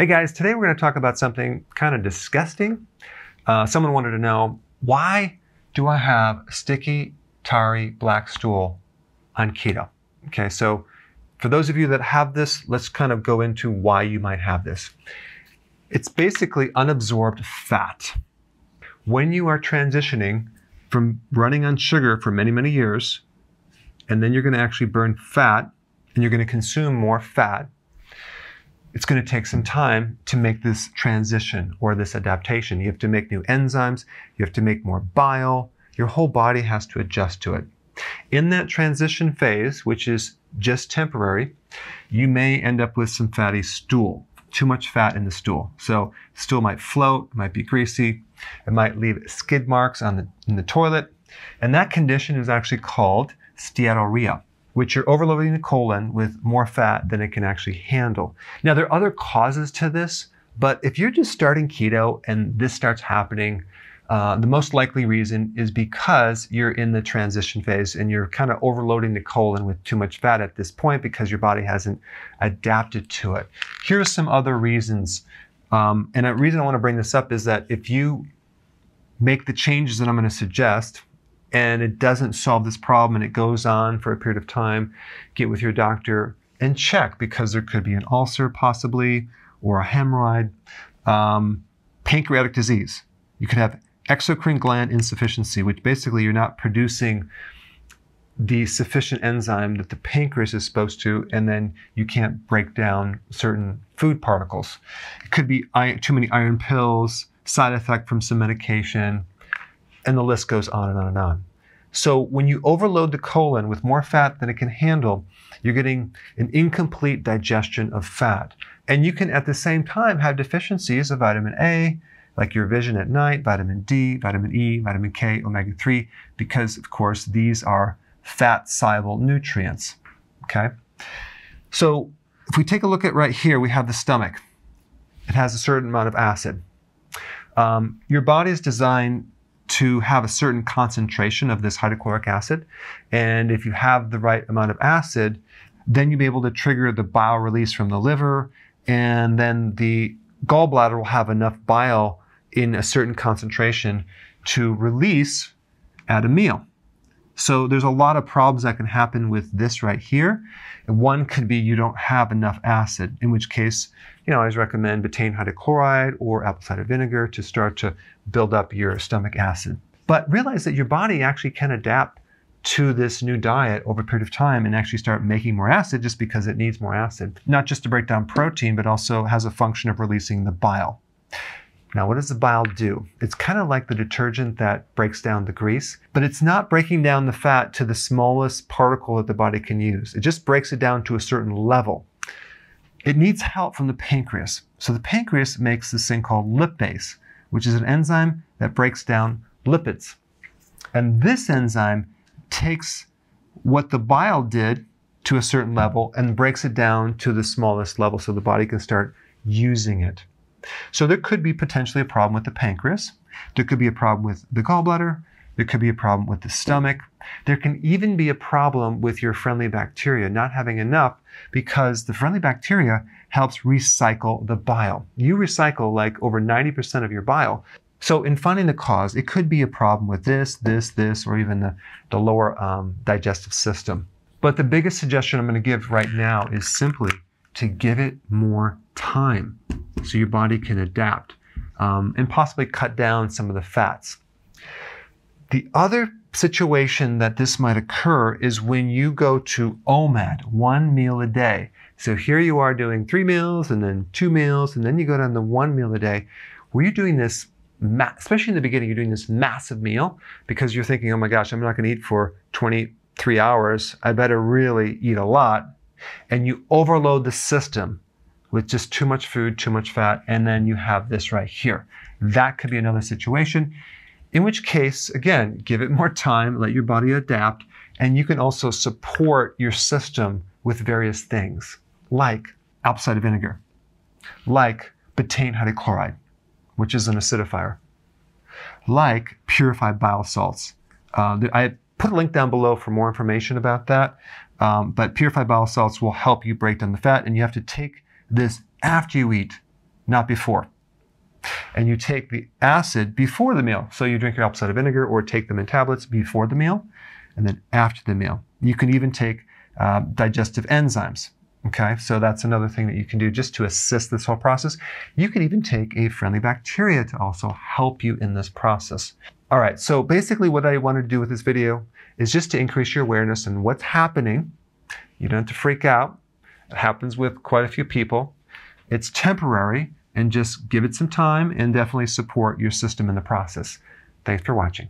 Hey guys, today we're going to talk about something kind of disgusting. Uh, someone wanted to know why do I have sticky, tarry, black stool on keto? Okay, so for those of you that have this, let's kind of go into why you might have this. It's basically unabsorbed fat. When you are transitioning from running on sugar for many, many years, and then you're going to actually burn fat and you're going to consume more fat, it's going to take some time to make this transition or this adaptation. You have to make new enzymes, you have to make more bile, your whole body has to adjust to it. In that transition phase, which is just temporary, you may end up with some fatty stool, too much fat in the stool. So stool might float, it might be greasy, it might leave skid marks on the, in the toilet. And that condition is actually called steatorrhea which you're overloading the colon with more fat than it can actually handle. Now, there are other causes to this, but if you're just starting keto and this starts happening, uh, the most likely reason is because you're in the transition phase and you're kind of overloading the colon with too much fat at this point because your body hasn't adapted to it. Here are some other reasons. Um, and a reason I want to bring this up is that if you make the changes that I'm going to suggest, and it doesn't solve this problem and it goes on for a period of time, get with your doctor and check because there could be an ulcer possibly or a hemorrhoid, um, pancreatic disease. You could have exocrine gland insufficiency, which basically you're not producing the sufficient enzyme that the pancreas is supposed to, and then you can't break down certain food particles. It could be too many iron pills, side effect from some medication, and the list goes on and on and on. So when you overload the colon with more fat than it can handle, you're getting an incomplete digestion of fat. And you can at the same time have deficiencies of vitamin A, like your vision at night, vitamin D, vitamin E, vitamin K, omega 3, because of course these are fat soluble nutrients. Okay? So if we take a look at right here, we have the stomach. It has a certain amount of acid. Um, your body is designed to have a certain concentration of this hydrochloric acid. And if you have the right amount of acid, then you'll be able to trigger the bile release from the liver, and then the gallbladder will have enough bile in a certain concentration to release at a meal. So there's a lot of problems that can happen with this right here. One could be you don't have enough acid, in which case, you know, I always recommend betaine hydrochloride or apple cider vinegar to start to build up your stomach acid. But realize that your body actually can adapt to this new diet over a period of time and actually start making more acid just because it needs more acid. Not just to break down protein, but also has a function of releasing the bile. Now, what does the bile do? It's kind of like the detergent that breaks down the grease, but it's not breaking down the fat to the smallest particle that the body can use. It just breaks it down to a certain level. It needs help from the pancreas. So the pancreas makes this thing called lipase, which is an enzyme that breaks down lipids. And this enzyme takes what the bile did to a certain level and breaks it down to the smallest level so the body can start using it. So there could be potentially a problem with the pancreas. There could be a problem with the gallbladder. There could be a problem with the stomach. There can even be a problem with your friendly bacteria not having enough because the friendly bacteria helps recycle the bile. You recycle like over 90% of your bile. So in finding the cause, it could be a problem with this, this, this, or even the, the lower um, digestive system. But the biggest suggestion I'm going to give right now is simply to give it more time so your body can adapt um, and possibly cut down some of the fats. The other situation that this might occur is when you go to OMAD, one meal a day. So here you are doing three meals and then two meals, and then you go down to one meal a day, where you're doing this, especially in the beginning, you're doing this massive meal because you're thinking, oh my gosh, I'm not going to eat for 23 hours. I better really eat a lot. And you overload the system with just too much food, too much fat, and then you have this right here. That could be another situation. In which case, again, give it more time, let your body adapt, and you can also support your system with various things like apple cider vinegar, like betaine hydrochloride, which is an acidifier, like purified bile salts. Uh, I put a link down below for more information about that. Um, but purified bile salts will help you break down the fat, and you have to take this after you eat not before. And you take the acid before the meal. So you drink your apple cider vinegar or take them in tablets before the meal and then after the meal. You can even take uh, digestive enzymes. Okay, so that's another thing that you can do just to assist this whole process. You can even take a friendly bacteria to also help you in this process. All right, so basically what I wanted to do with this video is just to increase your awareness and what's happening. You don't have to freak out. It happens with quite a few people. It's temporary and just give it some time and definitely support your system in the process. Thanks for watching.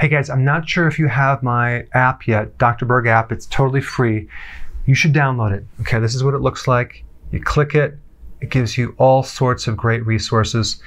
Hey guys, I'm not sure if you have my app yet, Dr. Berg app. It's totally free you should download it. Okay, this is what it looks like. You click it, it gives you all sorts of great resources.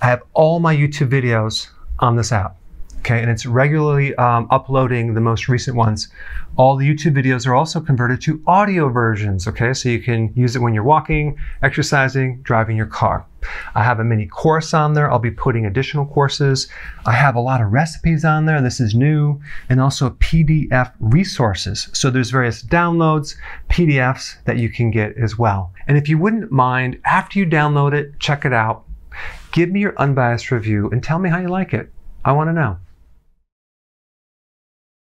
I have all my YouTube videos on this app. Okay, and it's regularly um, uploading the most recent ones. All the YouTube videos are also converted to audio versions. Okay, so you can use it when you're walking, exercising, driving your car. I have a mini course on there. I'll be putting additional courses. I have a lot of recipes on there. This is new, and also PDF resources. So there's various downloads, PDFs that you can get as well. And if you wouldn't mind, after you download it, check it out. Give me your unbiased review and tell me how you like it. I want to know.